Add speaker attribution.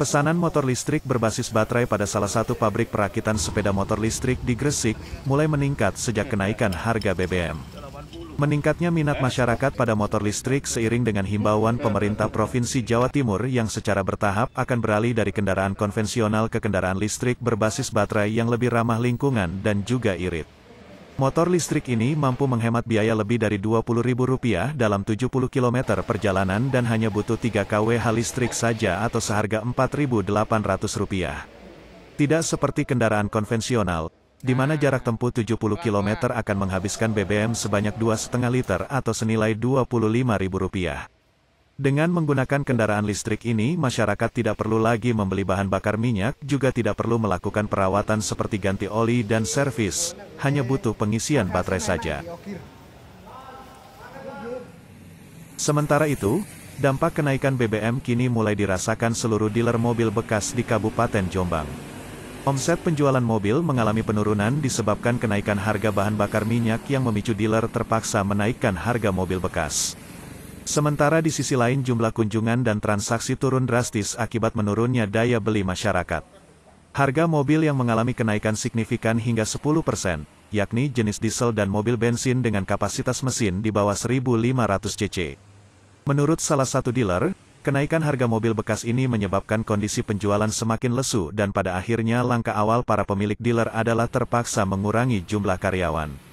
Speaker 1: Pesanan motor listrik berbasis baterai pada salah satu pabrik perakitan sepeda motor listrik di Gresik mulai meningkat sejak kenaikan harga BBM. Meningkatnya minat masyarakat pada motor listrik seiring dengan himbauan pemerintah Provinsi Jawa Timur yang secara bertahap akan beralih dari kendaraan konvensional ke kendaraan listrik berbasis baterai yang lebih ramah lingkungan dan juga irit. Motor listrik ini mampu menghemat biaya lebih dari Rp20.000 dalam 70 km perjalanan dan hanya butuh 3 kWh listrik saja atau seharga Rp4.800. Tidak seperti kendaraan konvensional, di mana jarak tempuh 70 km akan menghabiskan BBM sebanyak 2,5 liter atau senilai Rp25.000. Dengan menggunakan kendaraan listrik ini, masyarakat tidak perlu lagi membeli bahan bakar minyak, juga tidak perlu melakukan perawatan seperti ganti oli dan servis, hanya butuh pengisian baterai saja. Sementara itu, dampak kenaikan BBM kini mulai dirasakan seluruh dealer mobil bekas di Kabupaten Jombang. Omset penjualan mobil mengalami penurunan disebabkan kenaikan harga bahan bakar minyak yang memicu dealer terpaksa menaikkan harga mobil bekas. Sementara di sisi lain jumlah kunjungan dan transaksi turun drastis akibat menurunnya daya beli masyarakat. Harga mobil yang mengalami kenaikan signifikan hingga 10%, yakni jenis diesel dan mobil bensin dengan kapasitas mesin di bawah 1500 cc. Menurut salah satu dealer, kenaikan harga mobil bekas ini menyebabkan kondisi penjualan semakin lesu dan pada akhirnya langkah awal para pemilik dealer adalah terpaksa mengurangi jumlah karyawan.